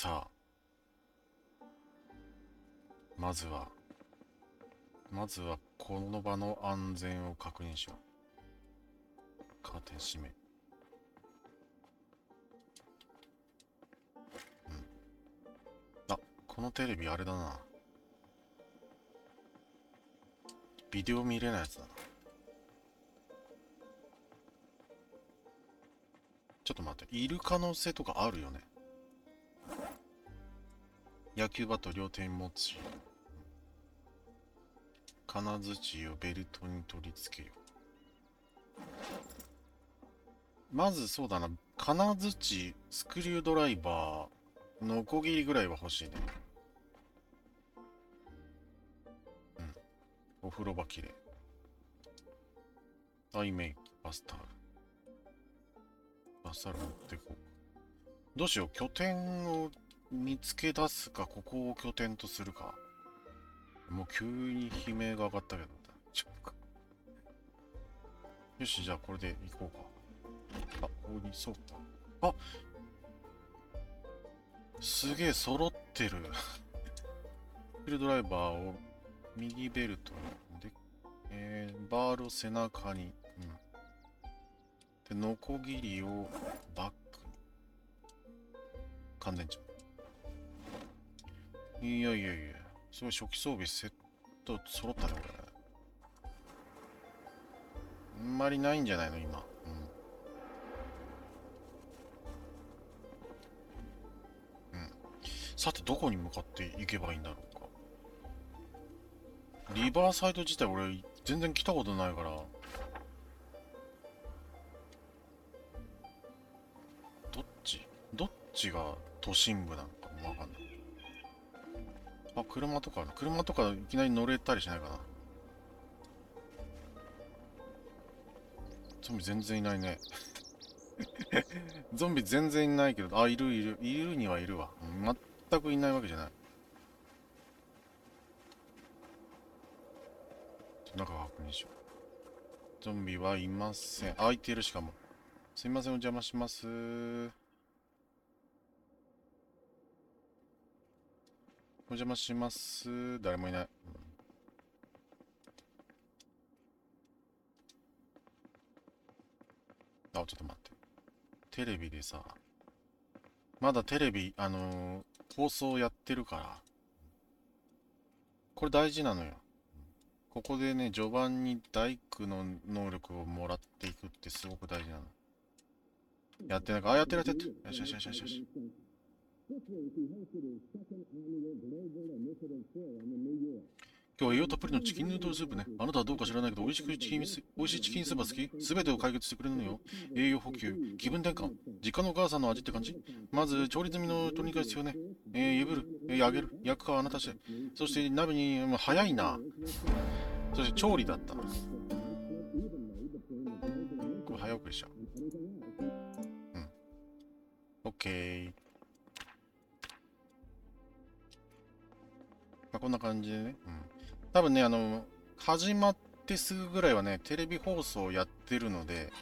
さあまずはまずはこの場の安全を確認しよう。カーテン閉め。うん。あこのテレビあれだな。ビデオ見れないやつだな。ちょっと待っている可能性とかあるよね。野球バット両手に持つ金槌をベルトに取り付けよう。まずそうだな。金槌スクリュードライバーノコギリぐらいは欲しいね。うん。お風呂場きれいアイメイクバスタオル。バスタオル持ってこう。どうしよう。拠点を見つけ出すかここを拠点とするか。もう急に悲鳴が上がったけど。ちょっとよしじゃあこれで行こうか。あここにそうあすげえ揃ってる。フィルドライバーを右ベルトにで、えー、バールを背中に、うん、でノコギリをバックに。乾電池いやいやいやすごい初期装備セット揃ったねこれ。あんまりないんじゃないの今。うん。うん。さてどこに向かって行けばいいんだろうか。リバーサイド自体俺全然来たことないから。どっち？どっちが都心部なのかもわかんない。あ、車とか車とかいきなり乗れたりしないかなゾンビ全然いないね ゾンビ全然いないけど、あ、いるいる。いるにはいるわ。全くいないわけじゃない。中確認しよう。ゾンビはいません。空いてるしかも。すいません、お邪魔します。お邪魔します。誰もいない。あ、ちょっと待って。テレビでさ、まだテレビ、あのー放送やってるから、これ大事なのよ。ここでね、序盤に大工の能力をもらっていくってすごく大事なの。やってないか、あ、やってるやってる。よしよしよしよしよし。今日は栄養たっぷりのチキンヌードルスープね。あなたはどうか知らないけど、美味しくチキンス、美味しいチキンスープが好きすべてを解決してくれるのよ。栄養補給、気分転換、実家のお母さんの味って感じ？まず、調理済みの鶏肉が必要ね。えー、ゆぶる、えー、揚げる、焼くかあなた次第。そして、鍋に、まあ、早いな。そして、調理だった。これ早送りしちゃう。うん。オッケー。あ、こんな感じでね。うん。多分ね、あの、始まってすぐぐらいはね、テレビ放送やってるので、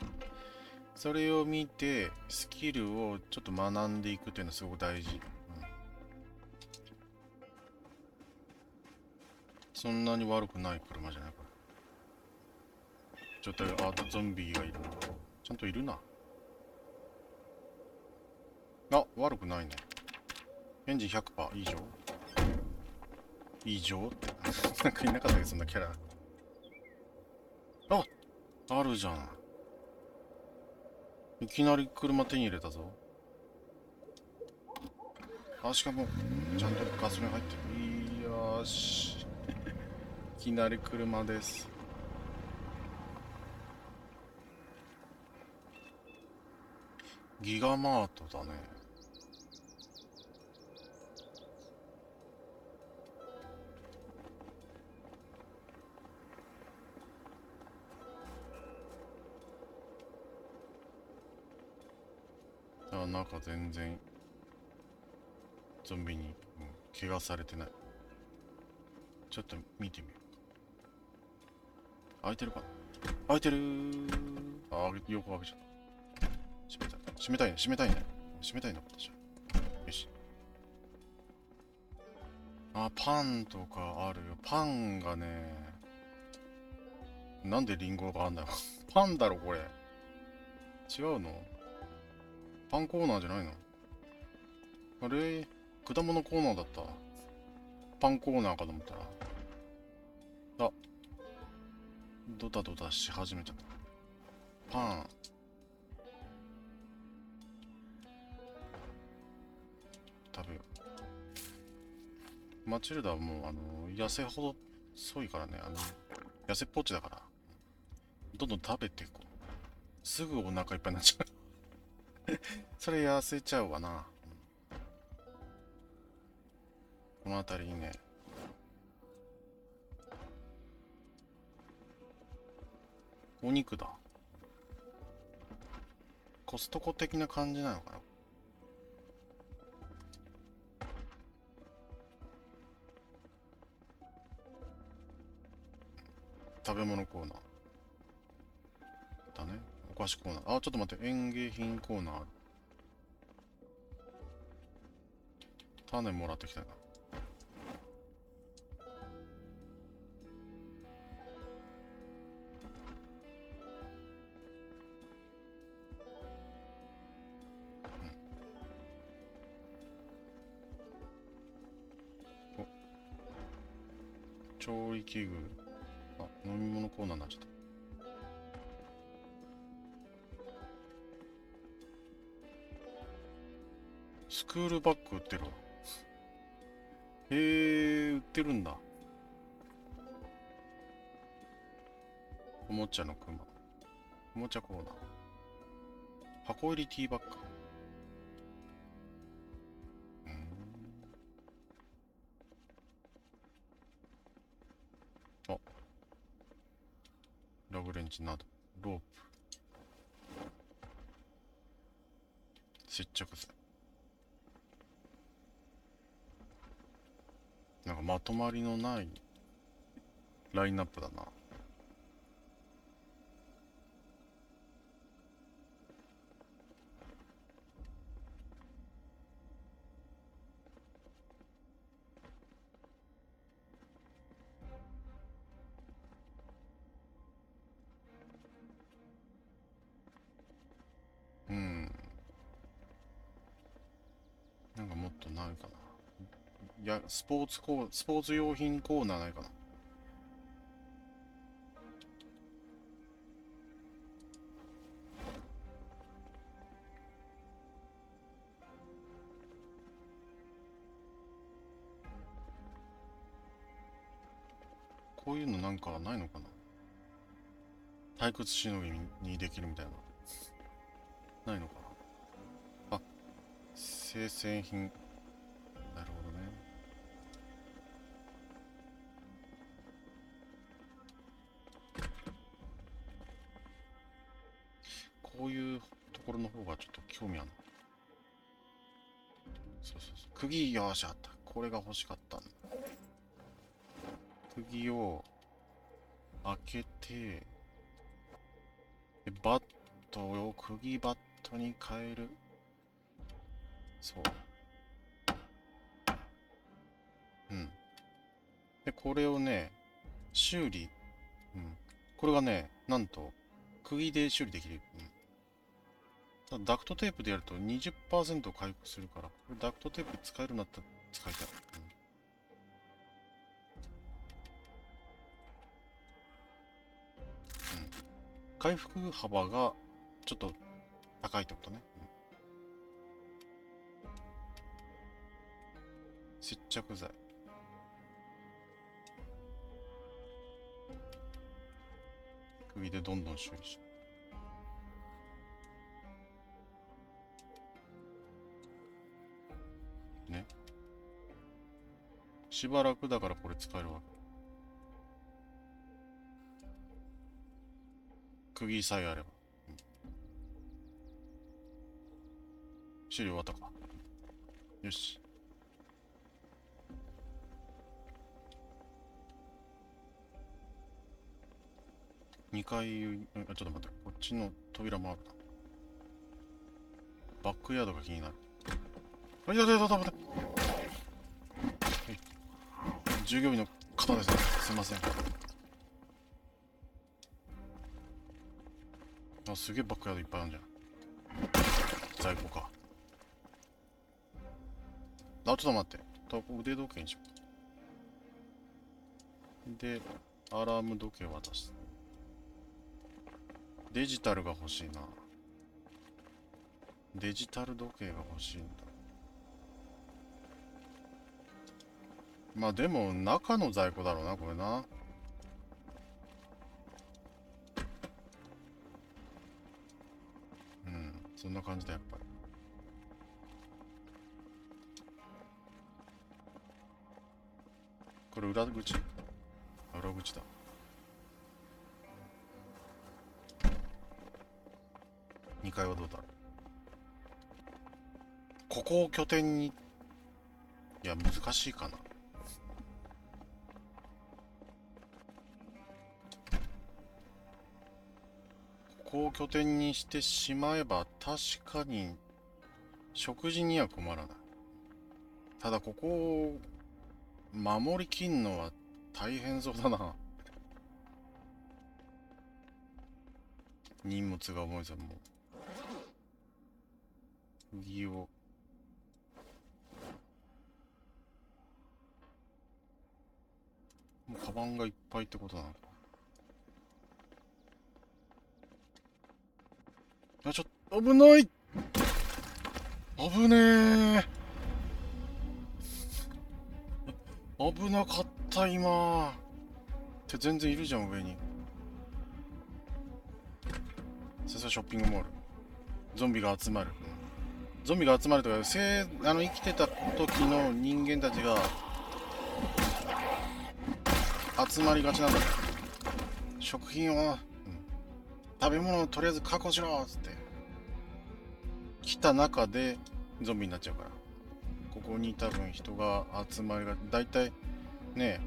それを見て、スキルをちょっと学んでいくっていうのはすごく大事。うん、そんなに悪くない車じゃないこれ。ちょっと、あ、ゾンビがいるな。ちゃんといるな。あ、悪くないね。エンジン100%以上。異常って。なんかいなかったけど、そんなキャラ。ああるじゃん。いきなり車手に入れたぞ。あ、しかも、ちゃんとガソリン入ってる。よーし。いきなり車です。ギガマートだね。中全然ゾンビに、うん、怪我されてない。ちょっと見てみよう。開いてるかな？開いてるあ、横開けちゃった。閉めたい。閉めたいね。閉めたいね。閉めたいのか私は。よし。あ、パンとかあるよ。パンがね、なんでリンゴがあんだよ。パンだろ、これ。違うの？パンコーナーじゃないの？あれ？果物コーナーだった？パンコーナーかと思ったら。あ、ドタドタし始めちゃった。パン。食べよう。マチルダはもう、あの、痩せほど細いからね、あの、痩せっぽっちだから。どんどん食べていこう。すぐお腹いっぱいになっちゃう。それ痩せちゃうわな。この辺りにね。お肉だ。コストコ的な感じなのかな食べ物コーナー。だね。お菓子コーナー。あ、ちょっと待って。園芸品コーナーある。種もらってきたな。うん調理器具。あ、飲み物コーナーになっちゃった。クールバッグ売ってるわ。へえ、売ってるんだ。おもちゃのクマ。おもちゃコーナー。箱入りティーバッグ。あ。ラグレンチなど。ロープ。接着剤。なんかまとまりのないラインナップだな。スポーツコー、スポーツ用品コーナーないかな。こういうのなんかないのかな？退屈しのぎにできるみたいな。ないのかな？あ、生鮮品。興味あるそうそうそう。釘よーしあった。これが欲しかったんだ。釘を開けて、でバットを釘バットに変える。そう。うん。で、これをね、修理。うん。これがね、なんと、釘で修理できる。うん。ダクトテープでやると20%回復するから、ダクトテープ使えるんだったら使いたい。うん回復幅がちょっと高いってことね。うん接着剤。釘でどんどん修理し。ね。しばらくだからこれ使えるわけ。釘さえあれば。うん修理終わったか。よし。2階、あちょっと待って、こっちの扉もあるな。バックヤードが気になる。あ、いやいやいや、待て。はい。従業員の方ですね。すいません。あすげえバックヤードいっぱいあるじゃん。在庫か。あちょっと待って。と腕時計にしよう。でアラーム時計渡す。デジタルが欲しいな。デジタル時計が欲しいんだ。まあでも中の在庫だろうなこれな。うんそんな感じだやっぱり。これ裏口？裏口だ。2階はどうだろう？ここを拠点に？いや難しいかな。こを拠点にしてしまえば確かに食事には困らない。ただここを守りきんのは大変そうだな。荷物が重いぞも。う釘を。もうカバンがいっぱいってことなのあちょっと危ない。危ねえ。危なかった今。って全然いるじゃん上に。さすがショッピングモール。ゾンビが集まる。ゾンビが集まるとかせあの生きてた時の人間たちが集まりがちなんだ。食品は、食べ物をとりあえず確保しろっつって。来た中でゾンビになっちゃうから。ここに多分人が集まりがだいたいね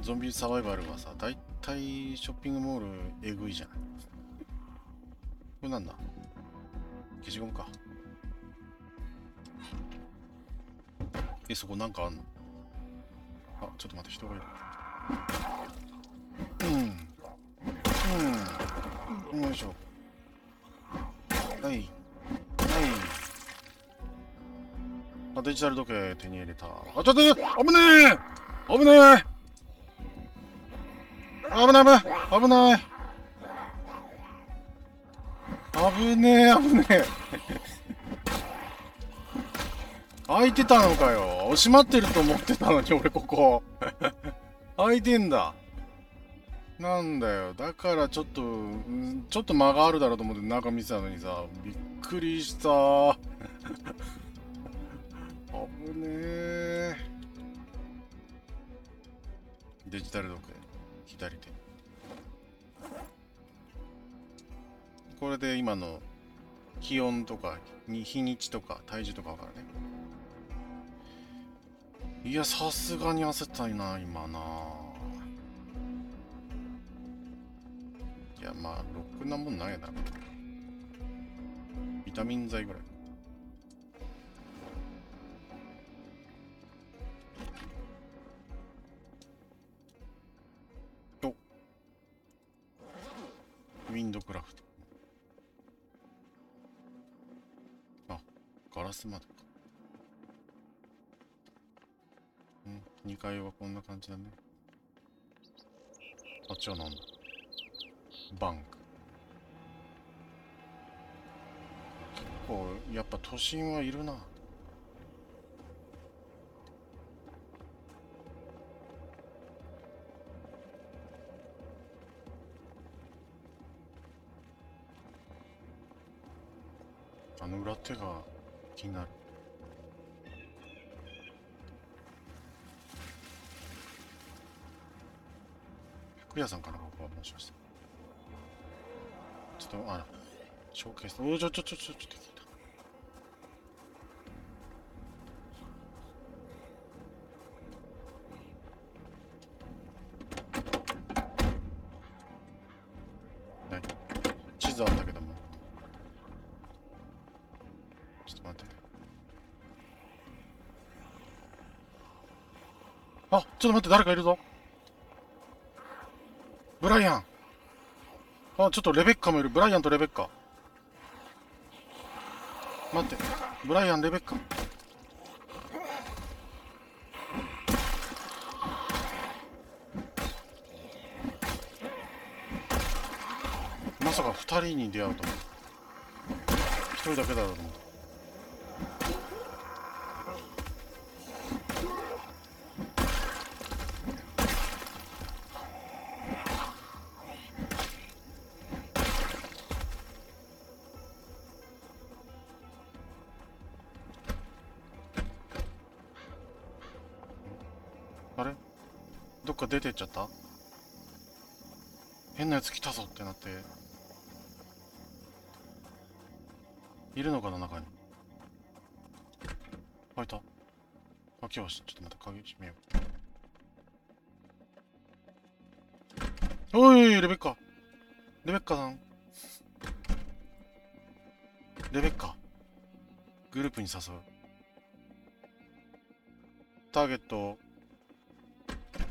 ゾンビサバイバルはさだいたいショッピングモールえぐいじゃんこれなんだ？消しゴムか。えそこなんかあんの？あちょっと待って人がいる。うん。うん。よいしょ。はい。はい。あデジタル時計手に入れた。あちょっと危ねえ危ねえ危ない危ない危ない危ねえ危ねえ。開いてたのかよ。閉まってると思ってたのに俺ここ。開いてんだ。なんだよ。だからちょっとちょっと間があるだろうと思って中見てたのにさびっくりした。危ねえ。デジタル時計左手。これで今の気温とかに日にちとか体重とかわかるねい。やさすがに焦ったいな今な。いやまあろくなもんないだろビタミン剤ぐらい。おウィンドクラフト。あガラス窓か。うん2階はこんな感じだね。あっちはなんだ？バンク。結構やっぱ都心はいるな。あの裏手が気になる。服屋さんかなここはもしかしてちょっとあらショーケースおおちょちょちょちょちょっと地図あったけどもちょっと待ってあ、ちょっと待って、誰かいるぞ。ブライアン。ちょっとレベッカもいる。ブライアンとレベッカ。待って。ブライアン、レベッカ。まさか2人に出会うと思う。一人だけだろうと思う出てっちゃった？変なやつ来たぞってなって。いるのかな中に？あいた。あ来ましたちょっと待って鍵閉めよう。おいレベッカ。レベッカさん。レベッカ。グループに誘う。ターゲット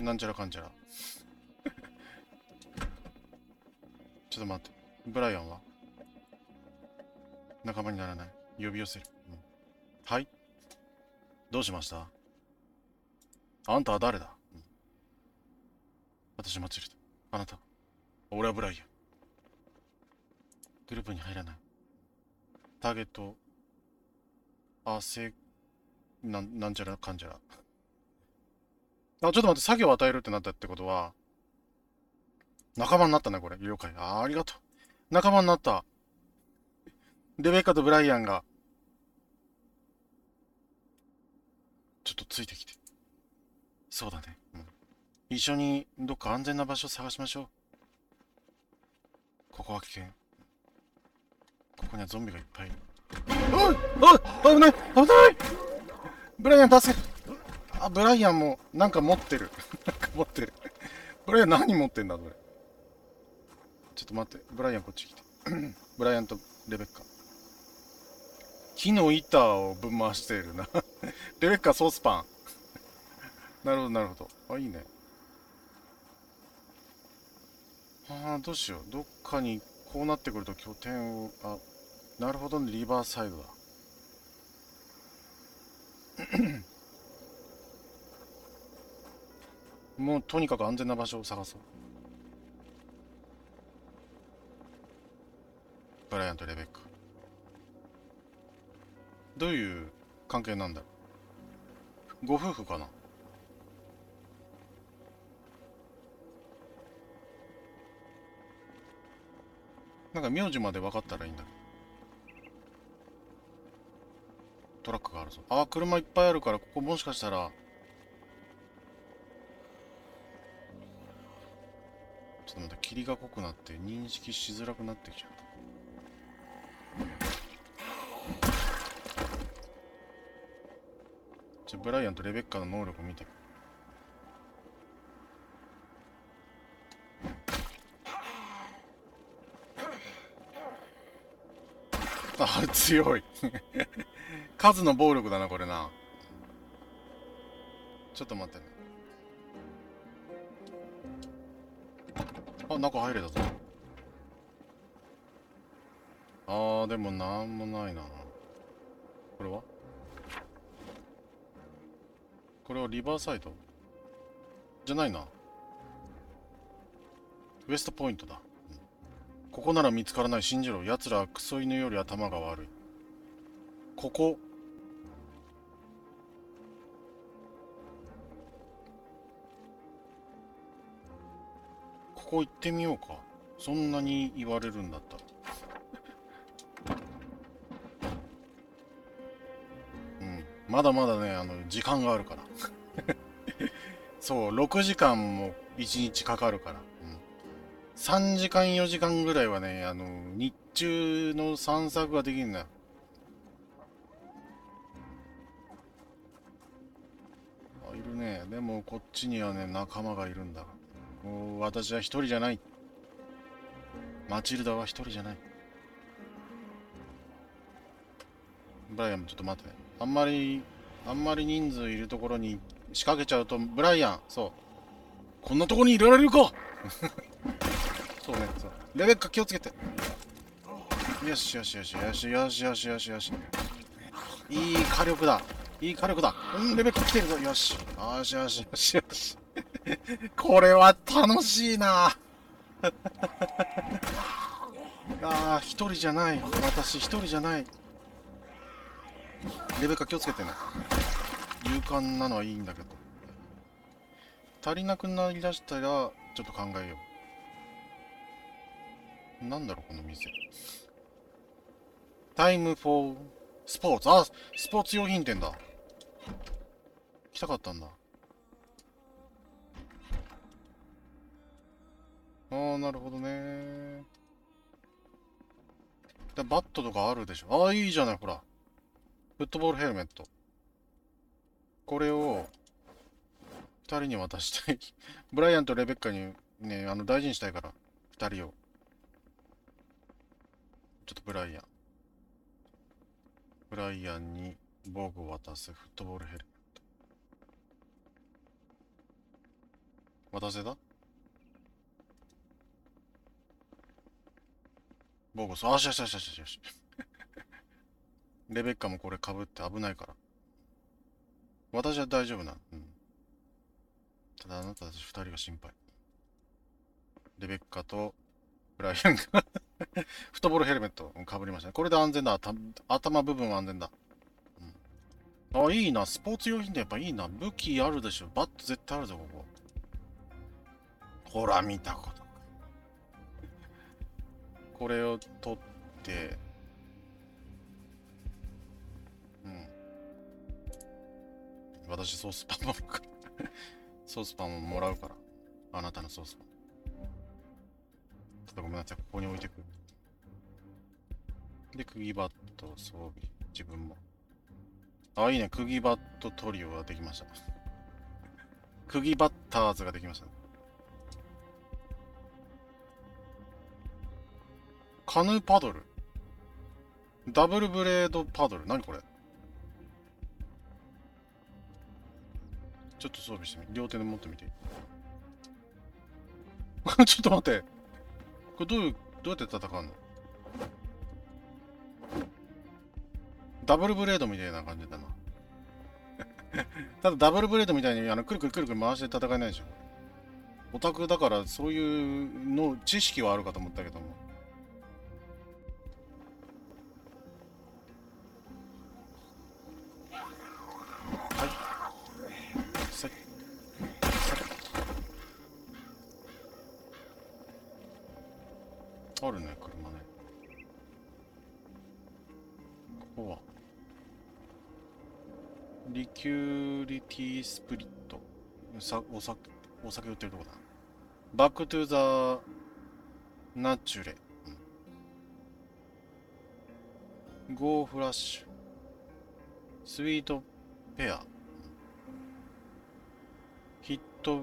なんちゃらかんちゃら。ちょっと待って。ブライアンは？仲間にならない？呼び寄せる、うん。はい。どうしました？あんたは誰だ、うん。私マチルダあなた。俺はブライアン。グループに入らない？ターゲット。あせなんなんちゃらかんちゃら。あちょっと待って作業を与えるってなったってことは仲間になったねこれ。了解。あーありがとう。仲間になった。レベッカとブライアンがちょっとついてきて。そうだね、うん、一緒にどっか安全な場所を探しましょう。ここは危険。ここにはゾンビがいっぱい。いるおいおい危ない危ない。ブライアン助けて。あブライアンもなんか持ってる。なんか持ってる。ブライアン何持ってんだこれ。ちょっと待って。ブライアンこっち来て。ブライアンとレベッカ。木の板をぶん回しているな。レベッカソースパン。なるほどなるほど。あいいね。ああどうしよう。どっかにこうなってくると拠点を。あなるほどね。リバーサイドだ。もうとにかく安全な場所を探そう。ブライアンとレベッカ。どういう関係なんだろう。ご夫婦かな。なんか名字まで分かったらいいんだ。トラックがあるぞ。あ車いっぱいあるからここもしかしたらちょっと待って霧が濃くなって認識しづらくなってきちゃった。じゃブライアンとレベッカの能力を見て。あ強い。数の暴力だなこれな。ちょっと待ってね。あ中入れたぞ。あーでもなんもないな。これは？これはリバーサイドじゃないな。ウエストポイントだ、ここなら見つからない。信じろ。奴らはクソ犬より頭が悪い。こここ行ってみようか。そんなに言われるんだったら。うん。まだまだねあの時間があるから。そう6時間も1日かかるから、うん、3時間4時間ぐらいはねあの日中の散策ができるんだよ。いるね。でもこっちにはね仲間がいるんだもう私は一人じゃない。マチルダは一人じゃない。ブライアンもちょっと待って。あんまりあんまり人数いるところに仕掛けちゃうとブライアンそう。こんなとこにいられるか。そうねそう。レベッカ気をつけて。よしよしよしよし。よしよしよしよし。いい火力だ。いい火力だ。うんレベッカ来てるぞ。よし。よしよしよしよし。これは楽しいな。ああ一人じゃない。私一人じゃない。レベカ気をつけてね。勇敢なのはいいんだけど。足りなくなりだしたらちょっと考えよう。なんだろうこの店。タイムフォースポーツ。あスポーツ用品店だ。来たかったんだ。ああなるほどね。でバットとかあるでしょ？ああいいじゃないほら。フットボールヘルメット。これを二人に渡したい。ブライアンとレベッカにねあの大事にしたいから。二人を。ちょっとブライアン。ブライアンに防具を渡す。フットボールヘルメット。渡せた？防具そう。あしよしよしよしよし。レベッカもこれかぶって危ないから。私は大丈夫なうん。ただあなたたち二人が心配。レベッカとブライアンが。フットボールヘルメットかぶりましたね。これで安全だ。頭部分は安全だ、うん、あいいな。スポーツ用品でやっぱいいな。武器あるでしょ。バット絶対あるぞここ。ほら見たこと。これを取ってうん。私ソースパンも ソースパンももらうから。あなたのソースパンちょっとごめんなさい。ここに置いてくで釘バット装備。自分も。あいいね。釘バットトリオができました。釘バッターズができましたね。カヌーパドル？ダブルブレードパドル？何これ？ちょっと装備してみ両手で持ってみて。ちょっと待って。これどういうどうやって戦うの？ダブルブレードみたいな感じだな。ただダブルブレードみたいにあのくるくるくるくる回して戦えないでしょ。オタクだからそういうの知識はあるかと思ったけども。あるね、車ね。ここは。リキュリティスプリット。お酒、お酒売ってるとこだ。バックトゥザナチュレ。うん、ゴーフラッシュ。スイートペア。ヒット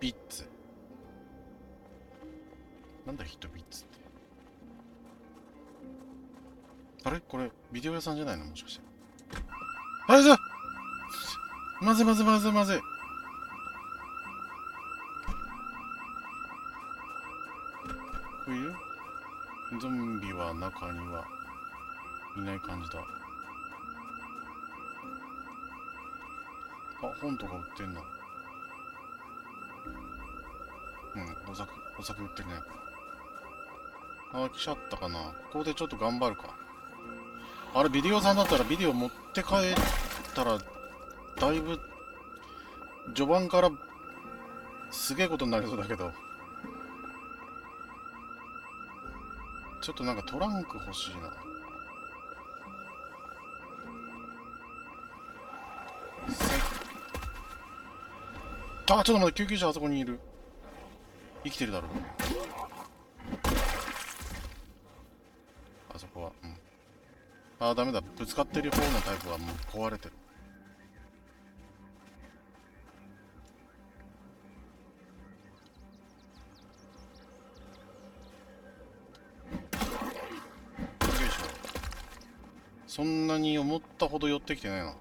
ビッツ。なんだヒットビッツって。あれ？これ、ビデオ屋さんじゃないの？もしかして。あれだまずいまずいまずいまずい。冬？ゾンビは中にはいない感じだ。あ、本とか売ってんな。うん、お酒、お酒売ってるね。あ、来ちゃったかな。ここでちょっと頑張るか。あれ、ビデオさんだったらビデオ持って帰ったら、だいぶ、序盤からすげえことになりそうだけど。ちょっとなんかトランク欲しいな。あ、ちょっと待って、救急車あそこにいる。生きてるだろう。あー、ダメだ。ぶつかってる方のタイプはもう壊れてる。そんなに思ったほど寄ってきてないな。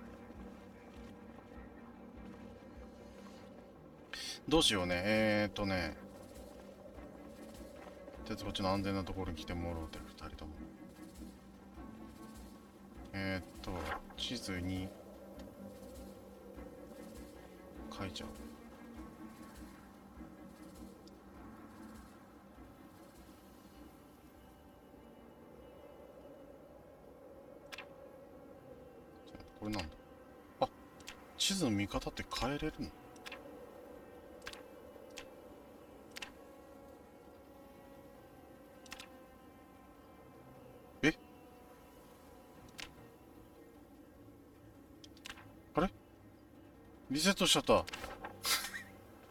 どうしようね。えーっとね。とりあえずこっちの安全なところに来てもらおうて、二人とも。えーっと、地図に書いちゃう。これなんだあ地図の見方って変えれるの？セットしちゃった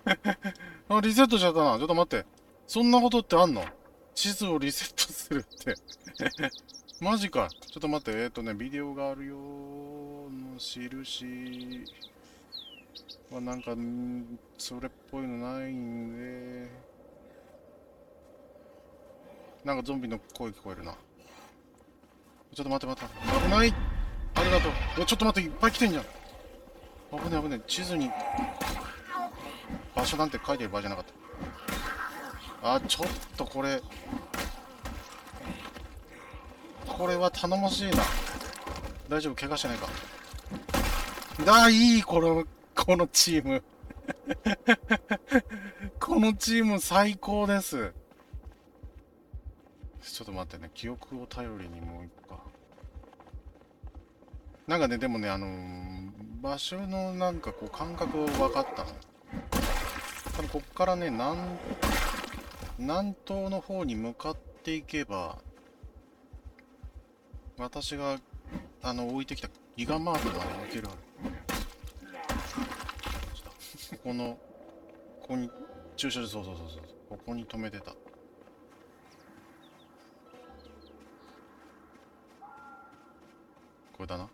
あリセットしちゃったなちょっと待ってそんなことってあんの？地図をリセットするって マジか。ちょっと待って。えっ、ー、とね、ビデオがあるよの印はなんか、それっぽいのないんで。なんかゾンビの声聞こえるな。ちょっと待って待って。危ないありがとう。ちょっと待って、いっぱい来てんじゃん。危ね危ね。地図に、場所なんて書いてる場合じゃなかった。あ、ちょっとこれ、これは頼もしいな。大丈夫？怪我してないか。だ、いいこの、このチーム。このチーム最高です。ちょっと待ってね。記憶を頼りにもう一個か。なんかね、でもね、あのー、場所のなんかこう感覚を分かったの。多分こっからね、南、南東の方に向かっていけば、私があの置いてきたギガマークまで置けるここのここに駐車場そうそうそうそう。ここに止めてた。これだな。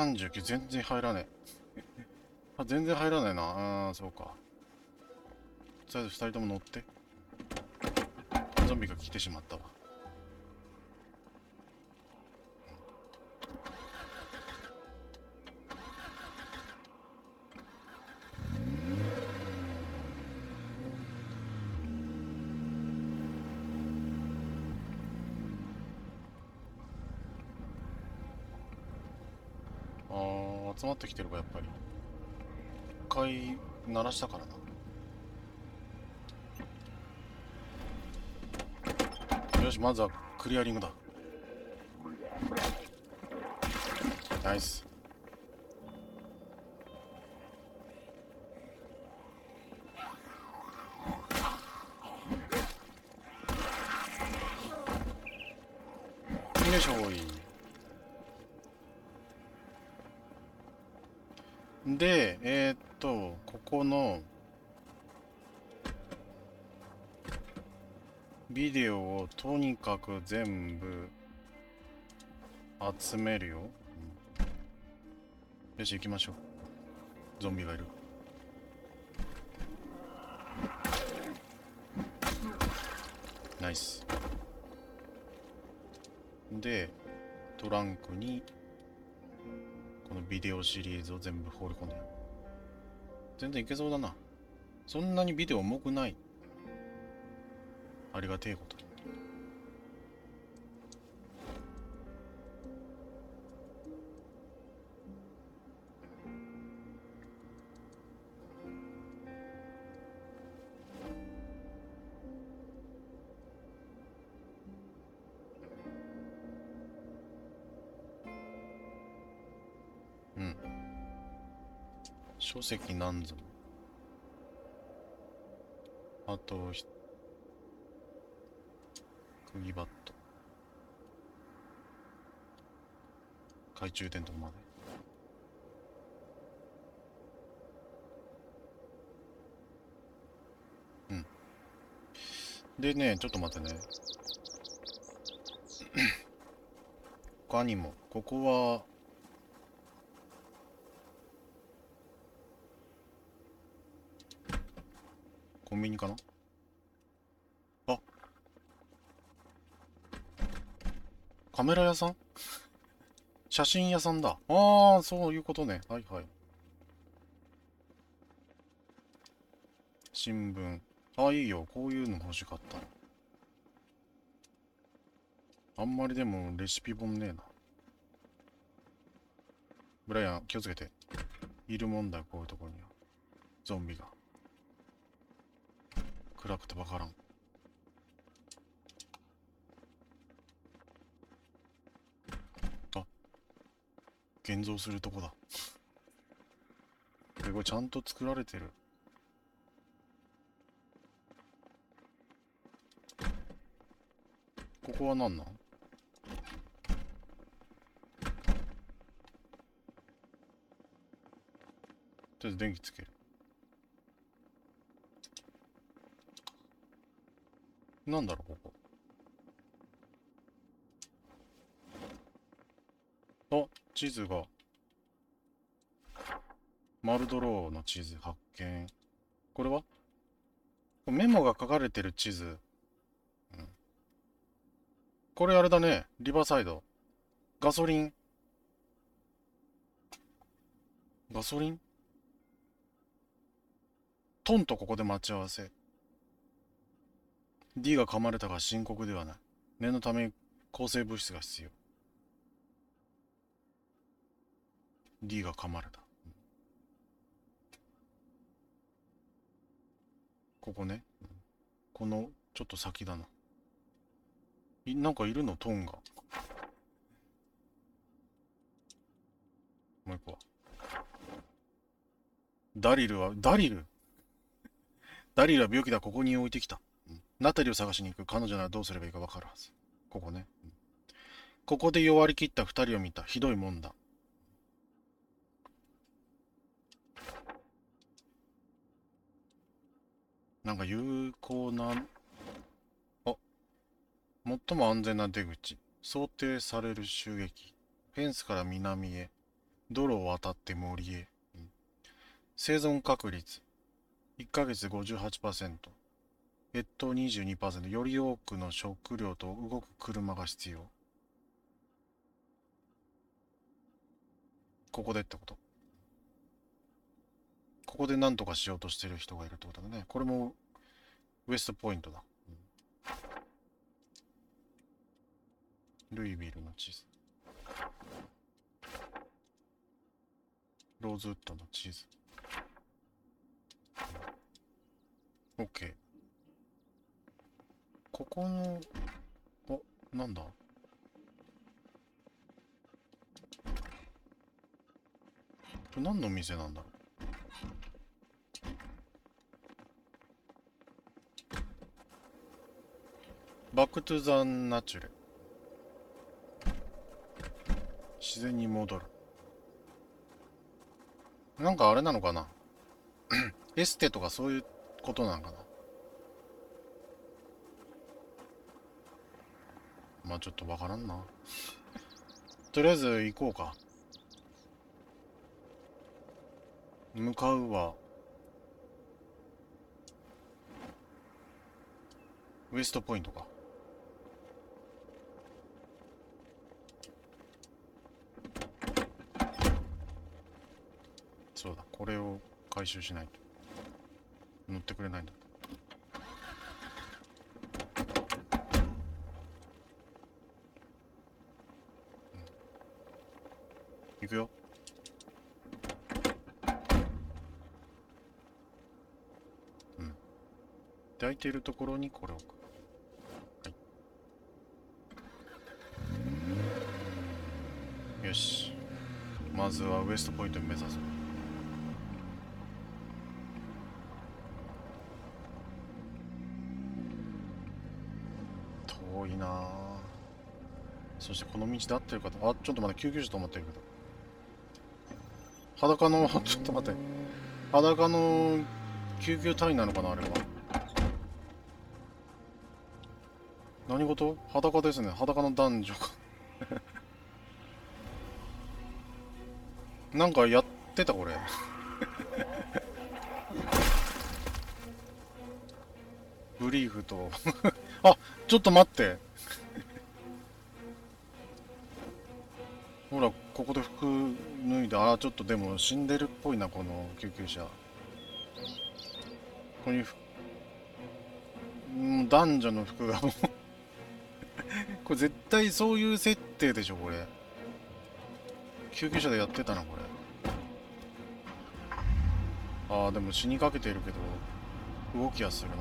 39全然入らねえ。あ全然入らないな。ああそうか。とりあえず2人とも乗って。ゾンビが来てしまったわ。集まってきてるかやっぱり。一回鳴らしたからな。よしまずはクリアリングだ。ナイス。よいしょいで、えー、っと、ここの、ビデオをとにかく全部集めるよ。よし、行きましょう。ゾンビがいる。ナイス。で、トランクにこのビデオシリーズを全部放り込んで。全然いけそうだな。そんなにビデオ重くない。ありがてえこと書籍何ぞ。あと釘バット。懐中電灯まで。うん。でねちょっと待ってね。他にもここはンビニかな？あカメラ屋さん？写真屋さんだ。ああ、そういうことね。はいはい。新聞。ああ、いいよ。こういうの欲しかった。あんまりでもレシピ本ねえな。ブライアン、気をつけて。いるもんだ、こういうところには。ゾンビが。暗くてわからん。あ、現像するとこだ。これちゃんと作られてる。ここは何なん？とりあえず電気つける。なんだろう、ここ。あ、地図が。マルドローの地図発見。これは？メモが書かれてる地図。これあれだね。リバーサイド。ガソリン。ガソリン？トンとここで待ち合わせ。D が噛まれたが深刻ではない。念のため抗生物質が必要。D が噛まれた。ここね。この、ちょっと先だな。い、なんかいるの？トンが。もう一個は。ダリルは、ダリルダリルは病気だ、ここに置いてきた。ナタリを探しに行く彼女ならどうすればいいかわかるはず。ここね。ここで弱り切った二人を見た。ひどいもんだ。なんか有効な、あ、最も安全な出口。想定される襲撃。フェンスから南へ。道路を渡って森へ。生存確率。1ヶ月58%。越冬22%。より多くの食料と動く車が必要。ここでってことここで何とかしようとしてる人がいるってことだね。これもウエストポイントだ。うん、ルイビルの地図。ローズウッドの地図。OK。ここの、あ、なんだ？これ何の店なんだろう？バックトゥザナチュレ。自然に戻る。なんかあれなのかな？エステとかそういうことなんかな？まあちょっとわからんな。とりあえず行こうか。向かうはウエストポイントか。そうだこれを回収しないと。乗ってくれないんだくよ。うん。抱いているところにこれを置く。はい。よし。まずはウエストポイント目指そう。遠いなそしてこの道で合ってるかとあちょっとまだ救急車と思ってるけど。裸の ちょっと待って。裸の救急隊員なのかなあれは。何事？裸ですね。裸の男女か なんかやってたこれ。ブリーフと。あちょっと待って。ちょっとでも死んでるっぽいなこの救急車。ここにもう男女の服がもう。これ絶対そういう設定でしょこれ。救急車でやってたなこれ。ああでも死にかけてるけど動きはするな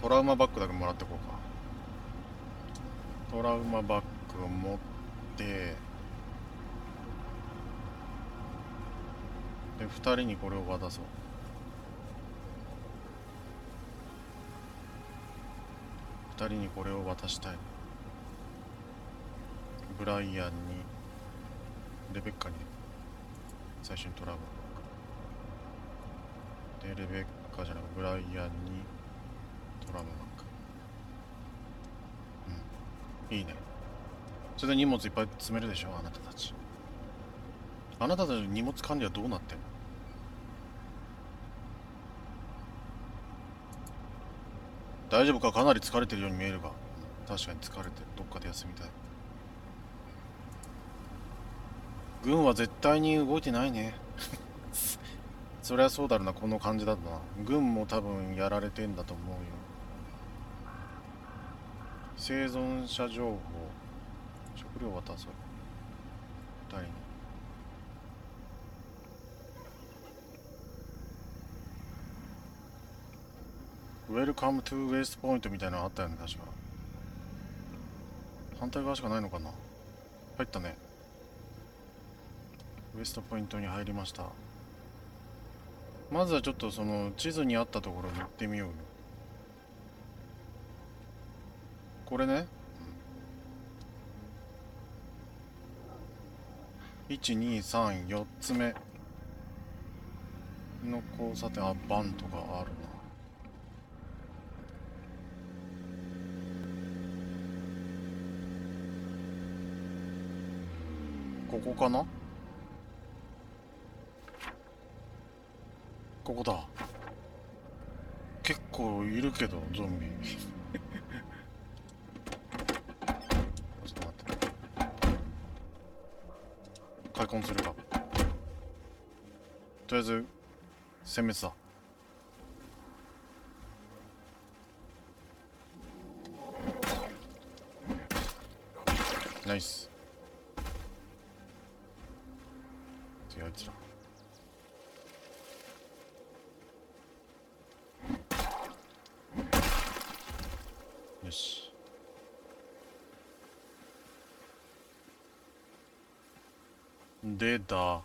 トラウマバッグだけもらってこうかトラウマバッグを持ってで2人にこれを渡そう？2人にこれを渡したい。ブライアンにレベッカに最初にトラウマバッグでレベッカじゃなくブライアンにトラウマバッグうん。いいね。それで荷物いっぱい積めるでしょ？あなたたち。あなたたちの荷物管理はどうなってんの？大丈夫か？かなり疲れてるように見えるが、確かに疲れてるどっかで休みたい。軍は絶対に動いてないね。そりゃそうだろうなこの感じだとな。軍も多分やられてんだと思うよ。生存者情報。食料渡そう誰に Welcome to West Point みたいなのあったよね確か。反対側しかないのかな？入ったね。ウエストポイントに入りました。まずはちょっとその地図にあったところに行ってみようよこれね、うん、1234つ目の交差点あバンとかあるなここかな？ここだ。結構いるけどゾンビ。ちょっと待って。開墾するか。とりあえず殲滅だ。ナイス次あいつらよしでだ、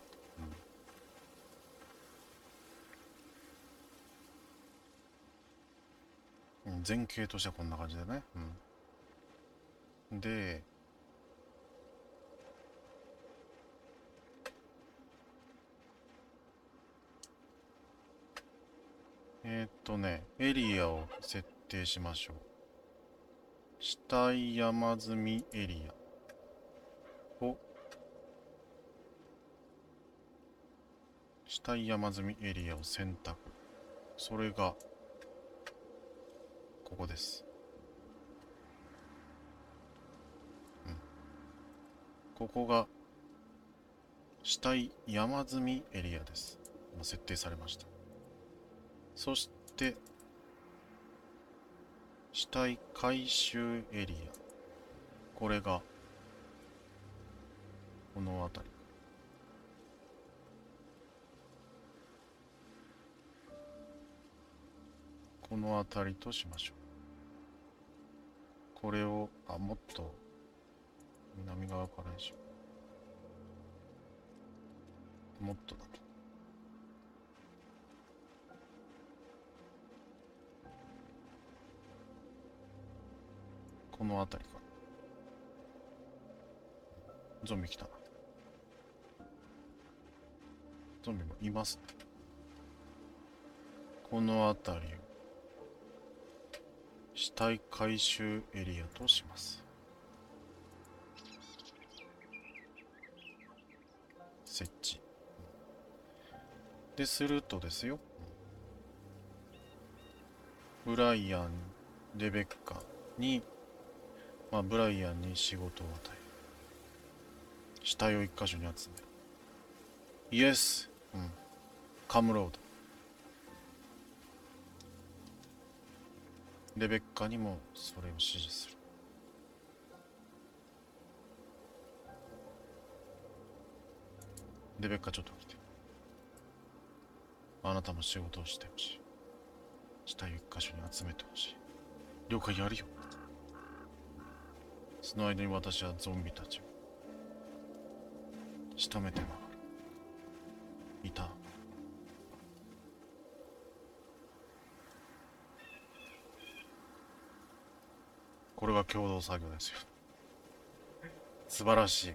うん、前景としてはこんな感じだね、うん、でえー、っとね、エリアを設定しましょう。死体山積みエリアを、死体山積みエリアを選択。それが、ここです。うん。ここが、死体山積みエリアです。設定されました。そして死体回収エリアこれがこの辺りこの辺りとしましょうこれをあもっと南側からでしょもっとだと。この辺りか。ゾンビ来たゾンビもいますね。この辺りを。体回収エリアとします。設置。でするとですよ。ブライアンレベッカにまあブライアンに仕事を与える。死体を一箇所に集める。イエス。うん。カムロード。レベッカにもそれを指示する。レベッカちょっと来て。あなたも仕事をしてほしい。死体を一箇所に集めてほしい。了解やるよ。その間に私はゾンビたちを仕留めて回るいた。これが共同作業ですよ。素晴らしい。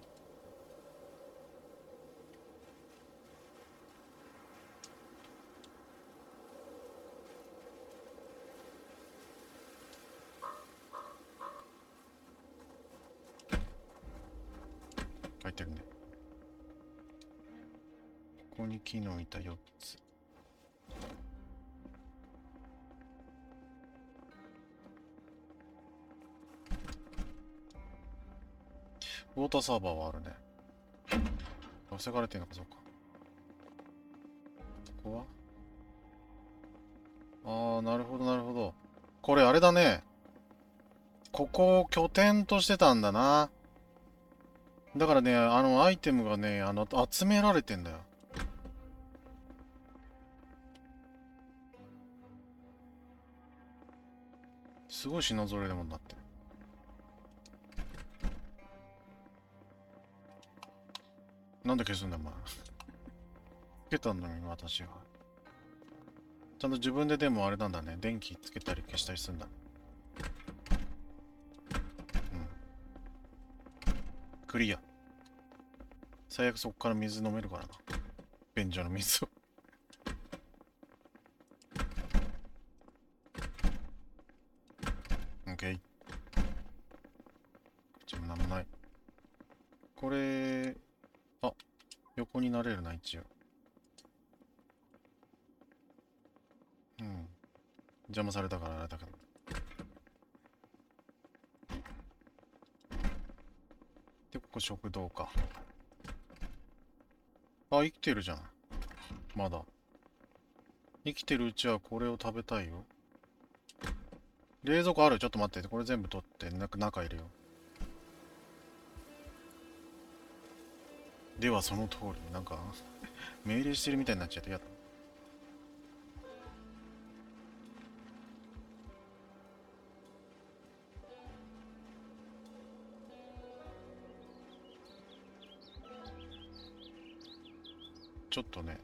書いてるね。ここに木の板4つ。ウォーターサーバーはあるね。防がれてんのかそうか。ここは？ああなるほどなるほど。これあれだね。ここを拠点としてたんだな。だからね、あの、アイテムがね、あの、集められてんだよ。すごい品揃えでもんなってなんで消すんだ、お前。消けたのに、私は。ちゃんと自分ででもあれなんだね。電気つけたり消したりするんだ。うんクリア。最悪そこから水飲めるからな。便所の水を。オッケー。口もなんもない。これ、あ、横になれるな、一応。うん。邪魔されたからあれだけど。で、ここ食堂か。あ、生きてるじゃん。まだ。生きてるうちはこれを食べたいよ。冷蔵庫ある？ちょっと待って。これ全部取って、中中入れよう。ではその通り。なんか命令してるみたいになっちゃってやだ。ちょっとね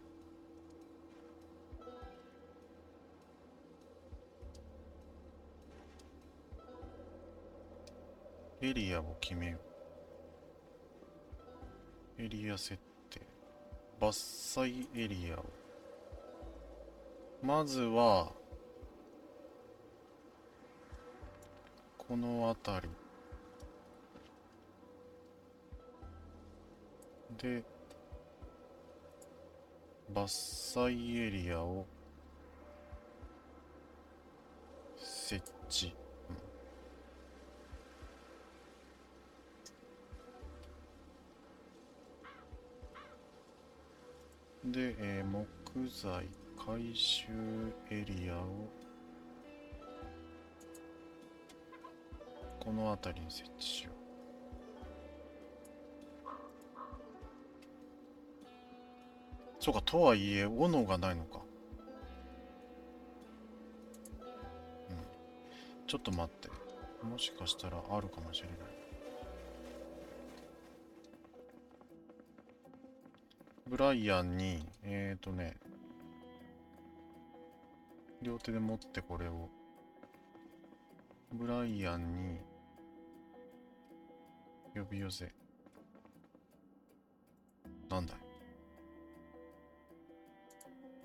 エリアを決めようリア設定伐採エリアを。まずはこの辺り。で伐採エリアを設置、で、えー木材回収エリアをこの辺りに設置しようそうか、とはいえ、斧がないのか。うん。ちょっと待って。もしかしたらあるかもしれない。ブライアンに、えーとね、両手で持ってこれを、ブライアンに、呼び寄せ。なんだい？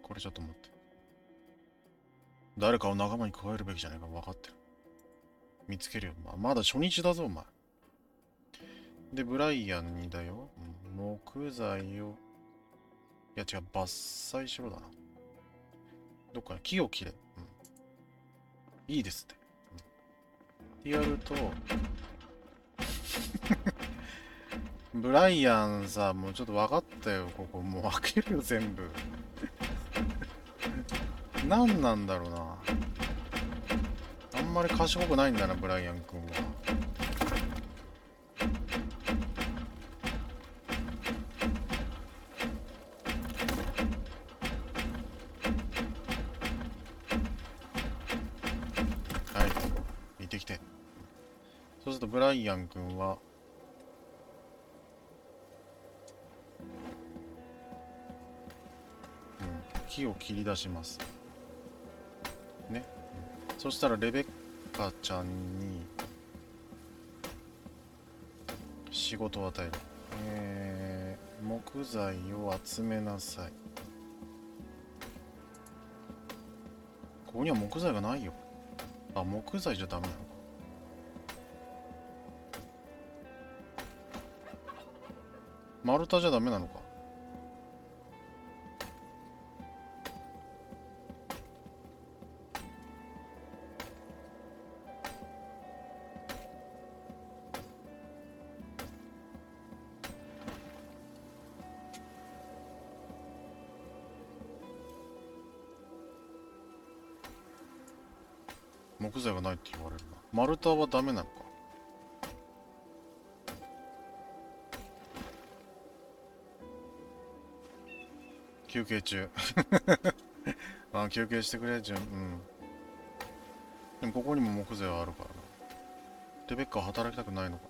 これちょっと待って。誰かを仲間に加えるべきじゃないか分かってる。見つけるよ。まあ、まだ初日だぞ、お前。で、ブライアンにだよ。木材を。いや違う、伐採しろだな。どっかに木を切れ。うん。いいですって。ってやると、ブライアンさ、もうちょっと分かったよ、ここ。もう開けるよ、全部。何なんだろうな。あんまり賢くないんだな、ブライアン君は。ライアン君は、木を切り出します。ね。そしたら、レベッカちゃんに、仕事を与える。えー、木材を集めなさい。ここには木材がないよ。あ、木材じゃダメなの？丸太じゃダメなのか。木材がないって言われるな。丸太はダメなのか。休憩中。あ、休憩してくれ、じゃん。うん。でもここにも木材はあるからな。レベッカは働きたくないのか。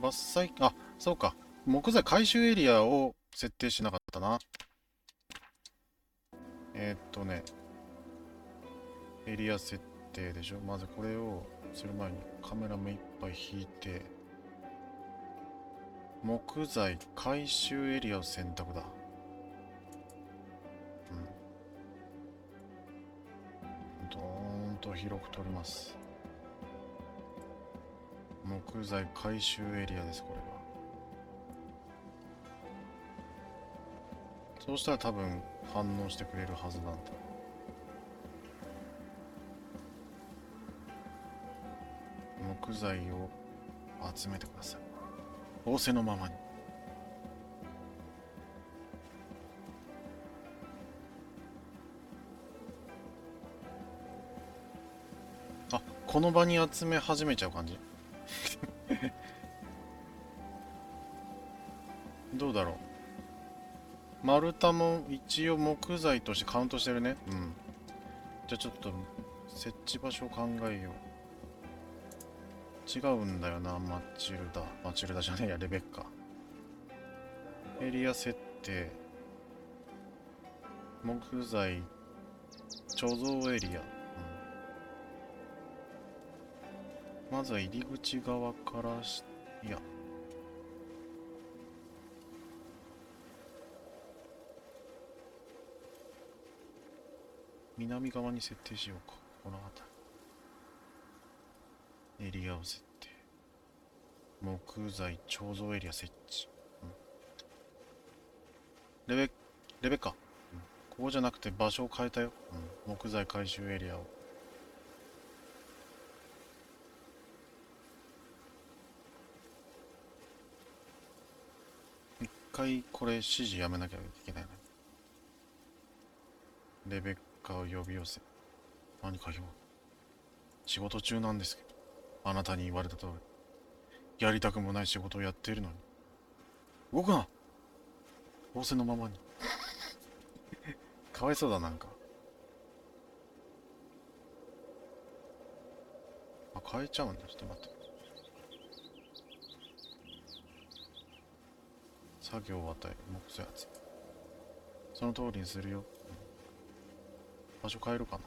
伐採、あ、そうか。木材回収エリアを設定しなかったな。えー、っとね、エリア設定でしょ。まずこれをする前にカメラ目いっぱい引いて、木材回収エリアを選択だ。うん。どーんと広く取ります。木材回収エリアです、これは。そうしたら多分反応してくれるはずなんだ。木材を集めてください。仰せのままに。あ、この場に集め始めちゃう感じ？どうだろう丸太も一応木材としてカウントしてるね。うん。じゃあちょっと設置場所を考えよう。違うんだよな、マチルダ。マチルダじゃねえや、レベッカ。エリア設定。木材。貯蔵エリア。うん、まずは入り口側からし、いや。南側に設定しようか。この辺り。エリアを設定。木材貯蔵エリア設置。うん、レベ、レベッカ、うん。ここじゃなくて場所を変えたよ。うん、木材回収エリアを。一回これ指示やめなきゃいけないな。レベッカを呼び寄せ。何か用？仕事中なんですけど。あなたに言われた通り。やりたくもない仕事をやっているのに。動くな仰せのままに。かわいそうだ、なんか。あ、変えちゃうんだ。ちょっと待って。作業を与え、木材集め。その通りにするよ。場所変えるかな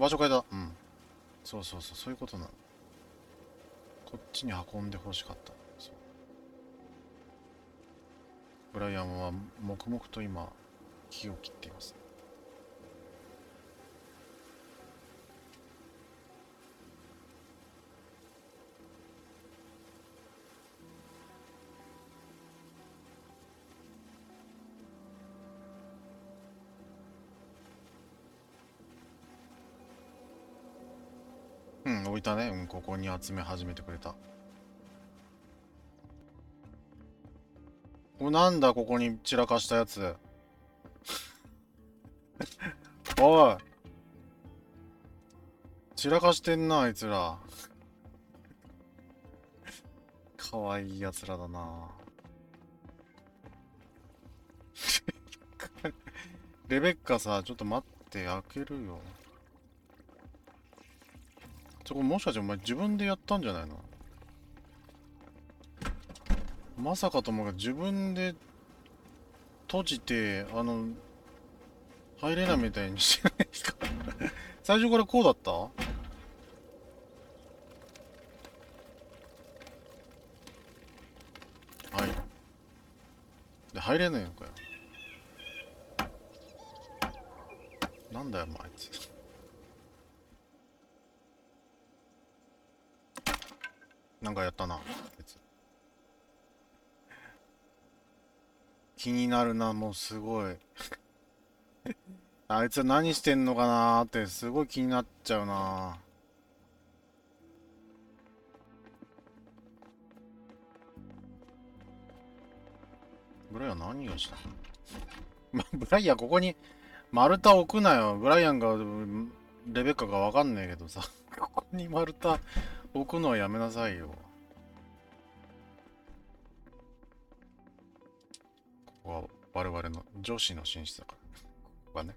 場所変えたうんそうそうそうそういうことなの。こっちに運んでほしかった。そう。ブライアンは黙々と今、木を切っています。ねたね。うん、ここに集め始めてくれた。お、なんだ、ここに散らかしたやつ。おい。散らかしてんな、あいつら。かわいいやつらだな。レベッカさ、ちょっと待って、開けるよ。そこもしかしてお前自分でやったんじゃないの？まさかともが自分で閉じて、あの、入れないみたいにしてないですか？最初からこうだった？はい。で、入れないのかよ。なんだよ、もうあいつ。なんかやったな、気になるな、もうすごい。あいつ何してんのかなーってすごい気になっちゃうなブライアン何をした？ま、ブライアンここに丸太置くなよ。ブライアンがレベッカがわかんねえけどさ。ここに丸太置くのはやめなさいよ。ここは我々の女子の寝室だから。ここがね。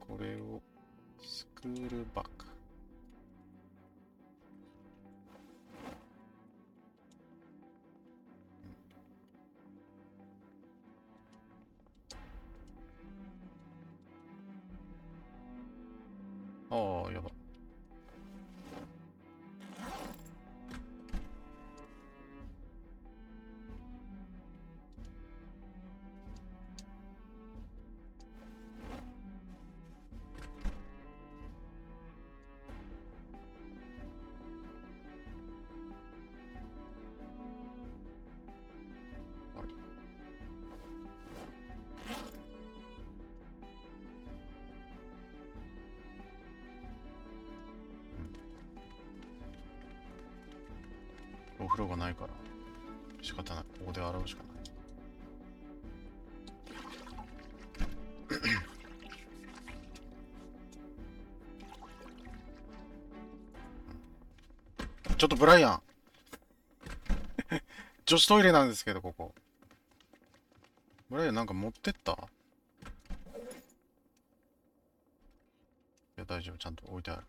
これをスクールバッグ。お風呂がないから。仕方ない。ここで洗うしかない。ちょっとブライアン。女子トイレなんですけどここ。ブライアンなんか持ってった？いや大丈夫。ちゃんと置いてある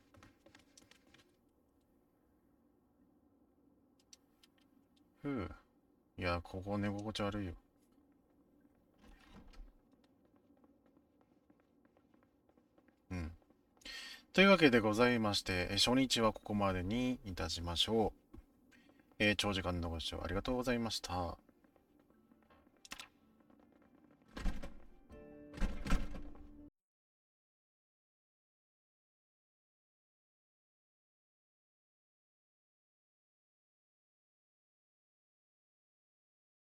ふう。いや、ここ寝心地悪いよ。うん。というわけでございまして、初日はここまでにいたしましょう。えー、長時間のご視聴ありがとうございました。